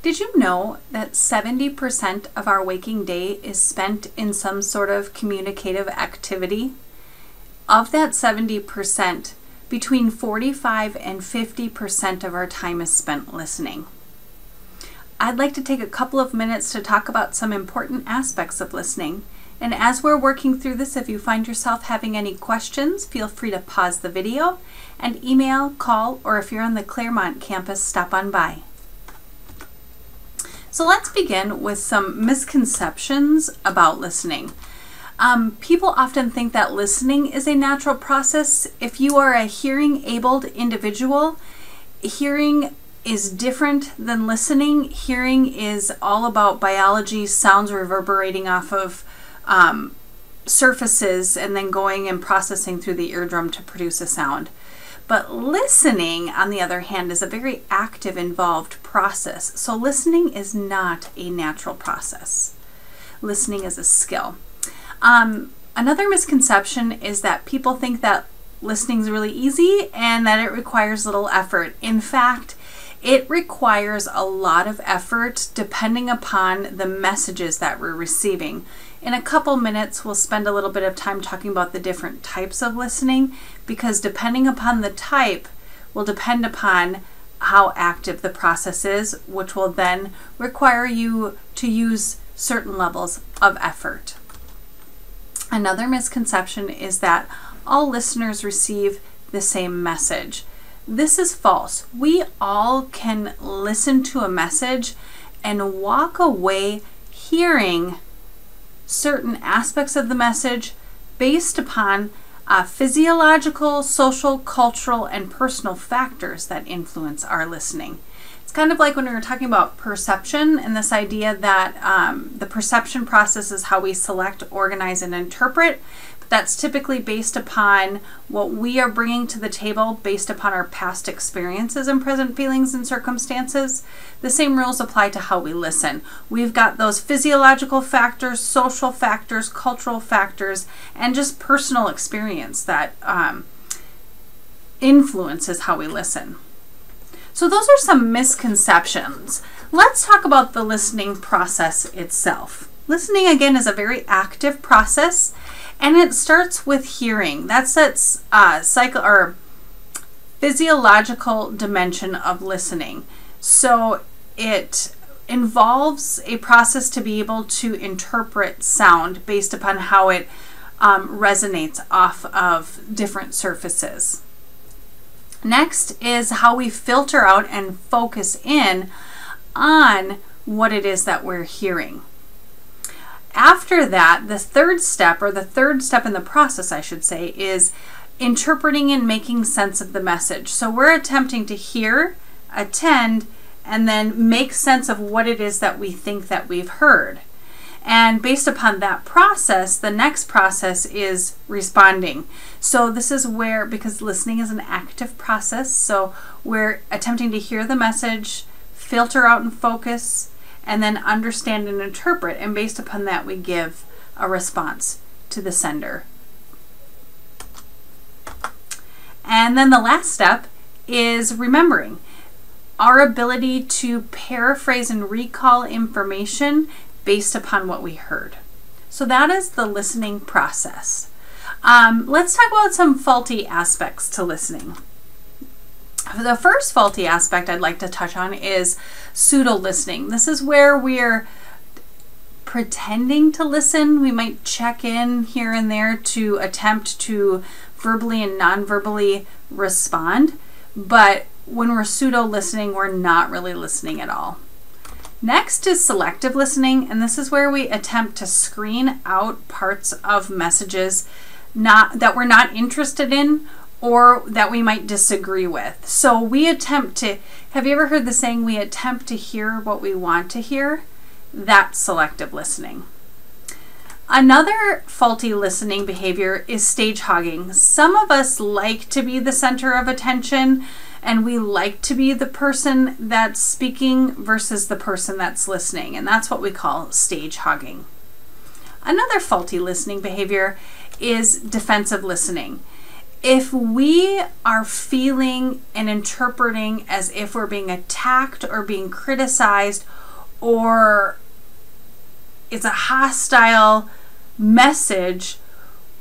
Did you know that 70% of our waking day is spent in some sort of communicative activity? Of that 70%, between 45 and 50% of our time is spent listening. I'd like to take a couple of minutes to talk about some important aspects of listening. And as we're working through this, if you find yourself having any questions, feel free to pause the video and email, call, or if you're on the Claremont campus, stop on by. So let's begin with some misconceptions about listening. Um, people often think that listening is a natural process. If you are a hearing abled individual, hearing is different than listening. Hearing is all about biology, sounds reverberating off of um, surfaces and then going and processing through the eardrum to produce a sound. But listening, on the other hand, is a very active, involved process. So listening is not a natural process. Listening is a skill. Um, another misconception is that people think that listening is really easy and that it requires little effort. In fact, it requires a lot of effort depending upon the messages that we're receiving. In a couple minutes, we'll spend a little bit of time talking about the different types of listening because depending upon the type will depend upon how active the process is, which will then require you to use certain levels of effort. Another misconception is that all listeners receive the same message. This is false. We all can listen to a message and walk away hearing certain aspects of the message based upon uh, physiological, social, cultural, and personal factors that influence our listening. It's kind of like when we were talking about perception and this idea that um, the perception process is how we select, organize, and interpret. That's typically based upon what we are bringing to the table based upon our past experiences and present feelings and circumstances. The same rules apply to how we listen. We've got those physiological factors, social factors, cultural factors, and just personal experience that um, influences how we listen. So, those are some misconceptions. Let's talk about the listening process itself. Listening, again, is a very active process and it starts with hearing. That's that uh, cycle or physiological dimension of listening. So it involves a process to be able to interpret sound based upon how it um, resonates off of different surfaces. Next is how we filter out and focus in on what it is that we're hearing. After that, the third step, or the third step in the process, I should say, is interpreting and making sense of the message. So we're attempting to hear, attend, and then make sense of what it is that we think that we've heard. And based upon that process, the next process is responding. So, this is where, because listening is an active process, so we're attempting to hear the message, filter out and focus, and then understand and interpret. And based upon that, we give a response to the sender. And then the last step is remembering our ability to paraphrase and recall information based upon what we heard. So that is the listening process. Um, let's talk about some faulty aspects to listening. The first faulty aspect I'd like to touch on is pseudo listening. This is where we're pretending to listen. We might check in here and there to attempt to verbally and non verbally respond, but when we're pseudo listening, we're not really listening at all. Next is selective listening, and this is where we attempt to screen out parts of messages not that we're not interested in or that we might disagree with. So we attempt to, have you ever heard the saying, we attempt to hear what we want to hear? That's selective listening. Another faulty listening behavior is stage hogging. Some of us like to be the center of attention and we like to be the person that's speaking versus the person that's listening, and that's what we call stage hogging. Another faulty listening behavior is defensive listening if we are feeling and interpreting as if we're being attacked or being criticized or it's a hostile message,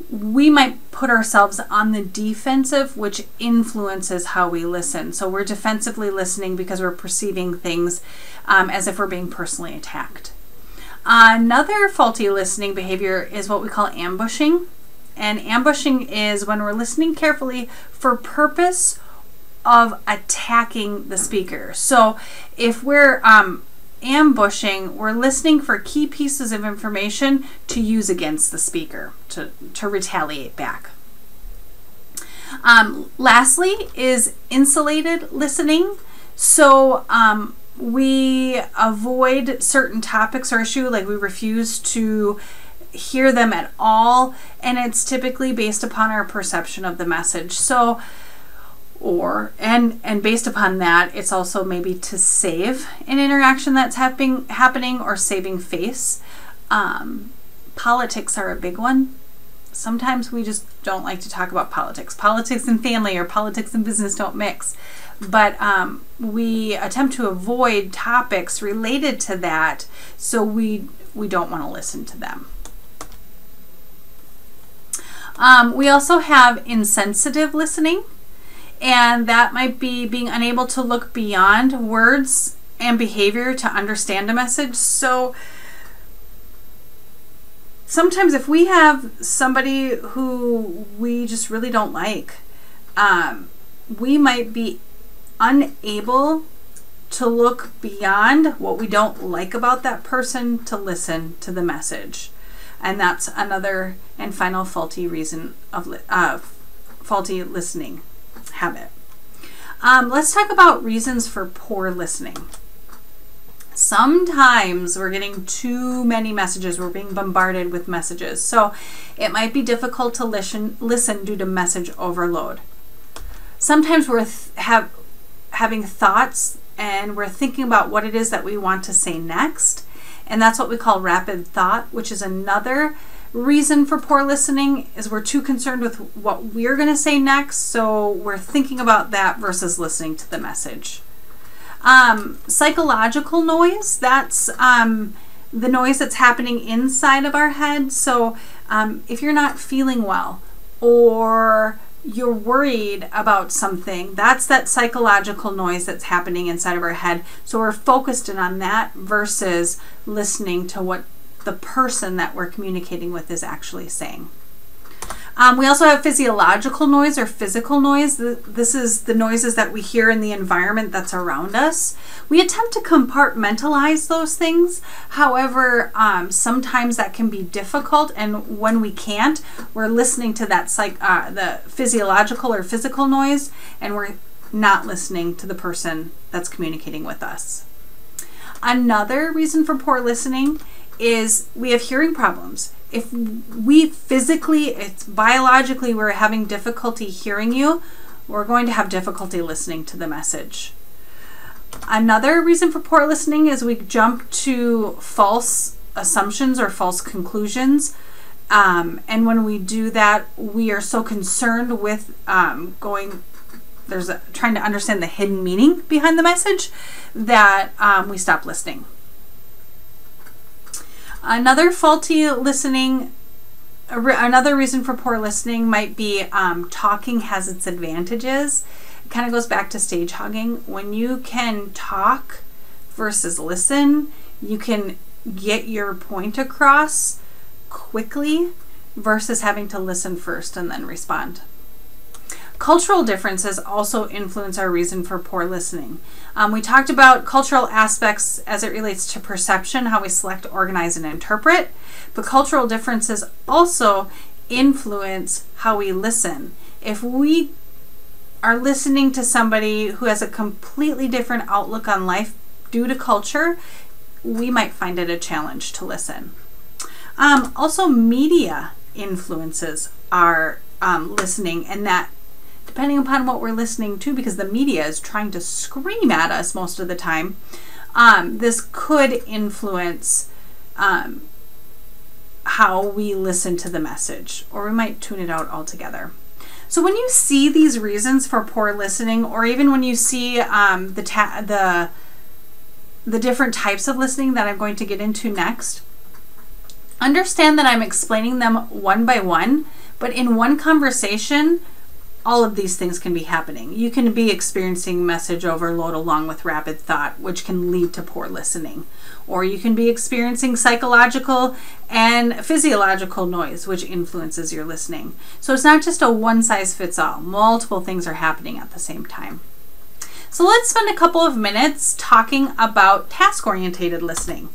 we might put ourselves on the defensive, which influences how we listen. So we're defensively listening because we're perceiving things um, as if we're being personally attacked. Another faulty listening behavior is what we call ambushing. And ambushing is when we're listening carefully for purpose of attacking the speaker. So if we're um, ambushing, we're listening for key pieces of information to use against the speaker, to, to retaliate back. Um, lastly, is insulated listening. So um, we avoid certain topics or issue, like we refuse to hear them at all, and it's typically based upon our perception of the message. So, or and and based upon that, it's also maybe to save an interaction that's happening happening or saving face. Um, politics are a big one. Sometimes we just don't like to talk about politics. Politics and family or politics and business don't mix. But um, we attempt to avoid topics related to that, so we we don't want to listen to them. Um, we also have insensitive listening, and that might be being unable to look beyond words and behavior to understand a message. So sometimes, if we have somebody who we just really don't like, um, we might be unable to look beyond what we don't like about that person to listen to the message. And that's another and final faulty reason of uh, faulty listening habit. Um, let's talk about reasons for poor listening. Sometimes we're getting too many messages. We're being bombarded with messages. So it might be difficult to listen, listen due to message overload. Sometimes we're have, having thoughts and we're thinking about what it is that we want to say next and that's what we call rapid thought, which is another reason for poor listening is we're too concerned with what we're going to say next, so we're thinking about that versus listening to the message. Um, psychological noise, that's um, the noise that's happening inside of our head. So um, if you're not feeling well or you're worried about something, that's that psychological noise that's happening inside of our head. So we're focused in on that versus listening to what the person that we're communicating with is actually saying. Um, we also have physiological noise or physical noise. This is the noises that we hear in the environment that's around us. We attempt to compartmentalize those things. However, um, sometimes that can be difficult, and when we can't, we're listening to that psych, uh, the physiological or physical noise, and we're not listening to the person that's communicating with us. Another reason for poor listening is we have hearing problems if we physically, it's biologically, we're having difficulty hearing you, we're going to have difficulty listening to the message. Another reason for poor listening is we jump to false assumptions or false conclusions. Um, and when we do that, we are so concerned with um, going, there's a, trying to understand the hidden meaning behind the message that um, we stop listening. Another faulty listening, another reason for poor listening might be um, talking has its advantages. It kind of goes back to stage hogging. When you can talk versus listen, you can get your point across quickly versus having to listen first and then respond. Cultural differences also influence our reason for poor listening. Um, we talked about cultural aspects as it relates to perception, how we select, organize, and interpret, but cultural differences also influence how we listen. If we are listening to somebody who has a completely different outlook on life due to culture, we might find it a challenge to listen. Um, also, media influences our um, listening, and that depending upon what we're listening to, because the media is trying to scream at us most of the time, um, this could influence um, how we listen to the message, or we might tune it out altogether. So when you see these reasons for poor listening, or even when you see um, the the the different types of listening that I'm going to get into next, understand that I'm explaining them one by one. But in one conversation, all of these things can be happening. You can be experiencing message overload along with rapid thought, which can lead to poor listening. Or you can be experiencing psychological and physiological noise, which influences your listening. So it's not just a one size fits all, multiple things are happening at the same time. So let's spend a couple of minutes talking about task oriented listening.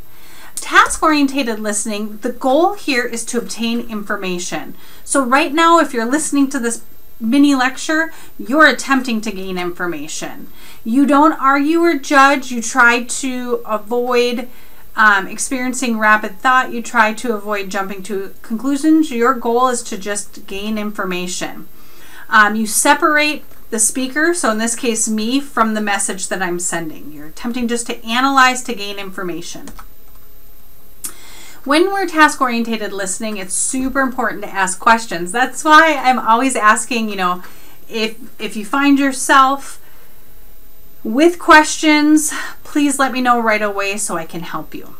Task oriented listening, the goal here is to obtain information. So, right now, if you're listening to this mini lecture, you're attempting to gain information. You don't argue or judge, you try to avoid um, experiencing rapid thought, you try to avoid jumping to conclusions. Your goal is to just gain information. Um, you separate the speaker, so in this case, me, from the message that I'm sending. You're attempting just to analyze to gain information. When we're task oriented listening, it's super important to ask questions. That's why I'm always asking, you know, if if you find yourself with questions, please let me know right away so I can help you.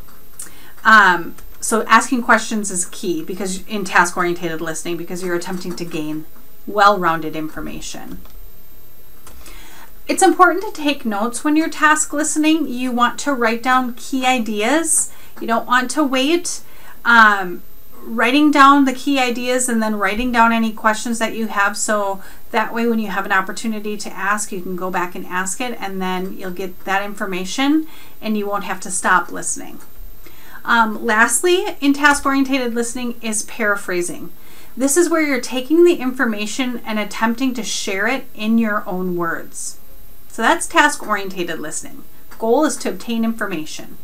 Um, so asking questions is key because in task oriented listening because you're attempting to gain well-rounded information. It's important to take notes when you're task listening. You want to write down key ideas you don't want to wait. Um, writing down the key ideas and then writing down any questions that you have so that way when you have an opportunity to ask you can go back and ask it and then you'll get that information and you won't have to stop listening. Um, lastly in task oriented listening is paraphrasing. This is where you're taking the information and attempting to share it in your own words. So that's task oriented listening goal is to obtain information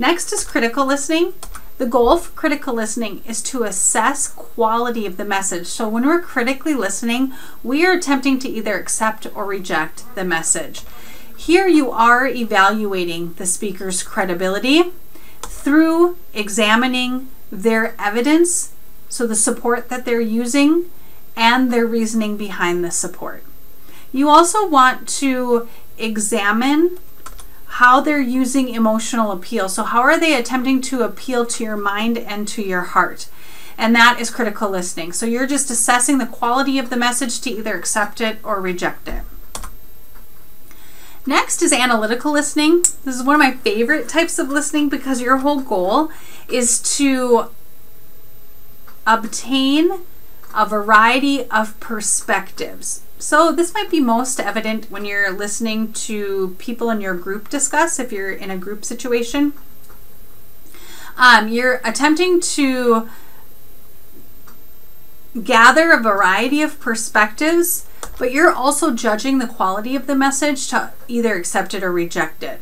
Next is critical listening. The goal of critical listening is to assess quality of the message. So when we're critically listening, we are attempting to either accept or reject the message. Here you are evaluating the speaker's credibility through examining their evidence, so the support that they're using and their reasoning behind the support. You also want to examine how they're using emotional appeal. So, how are they attempting to appeal to your mind and to your heart? And that is critical listening. So, you're just assessing the quality of the message to either accept it or reject it. Next is analytical listening. This is one of my favorite types of listening because your whole goal is to obtain a variety of perspectives. So, this might be most evident when you're listening to people in your group discuss, if you're in a group situation. Um, you're attempting to gather a variety of perspectives, but you're also judging the quality of the message to either accept it or reject it.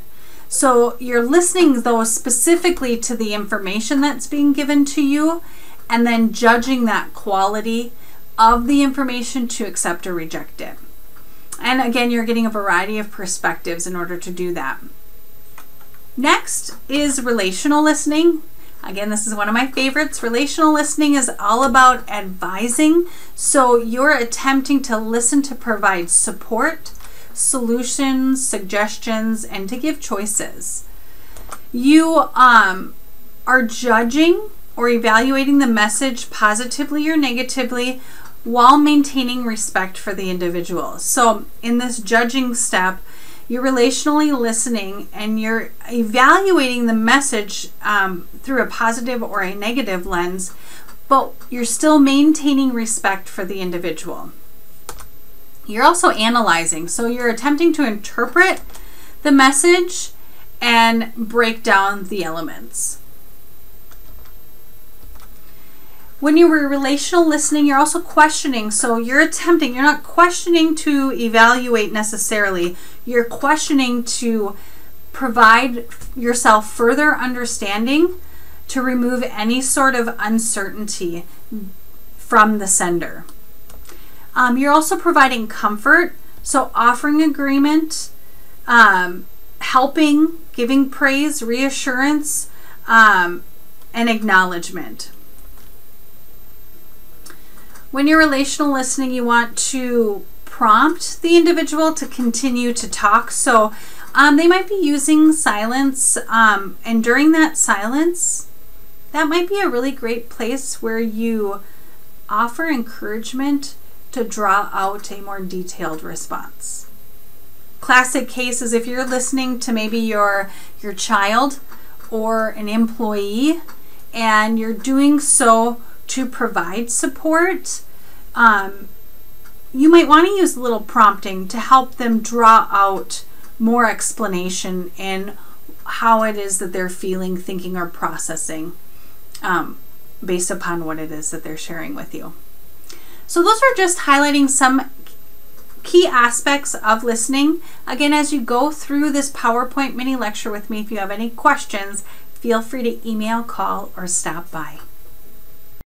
So, you're listening, though, specifically to the information that's being given to you and then judging that quality of the information to accept or reject it. And again, you're getting a variety of perspectives in order to do that. Next is relational listening. Again, this is one of my favorites. Relational listening is all about advising. So you're attempting to listen to provide support, solutions, suggestions, and to give choices. You um, are judging or evaluating the message positively or negatively while maintaining respect for the individual. So, in this judging step, you're relationally listening and you're evaluating the message um, through a positive or a negative lens, but you're still maintaining respect for the individual. You're also analyzing, so you're attempting to interpret the message and break down the elements. When you were relational listening, you're also questioning. So you're attempting, you're not questioning to evaluate necessarily, you're questioning to provide yourself further understanding to remove any sort of uncertainty from the sender. Um, you're also providing comfort, so offering agreement, um, helping, giving praise, reassurance, um, and acknowledgement. When you're relational listening, you want to prompt the individual to continue to talk. So um, they might be using silence, um, and during that silence, that might be a really great place where you offer encouragement to draw out a more detailed response. Classic case is if you're listening to maybe your your child or an employee and you're doing so to provide support, um, you might want to use a little prompting to help them draw out more explanation in how it is that they're feeling, thinking, or processing um, based upon what it is that they're sharing with you. So, those are just highlighting some key aspects of listening. Again, as you go through this PowerPoint mini lecture with me, if you have any questions, feel free to email, call, or stop by.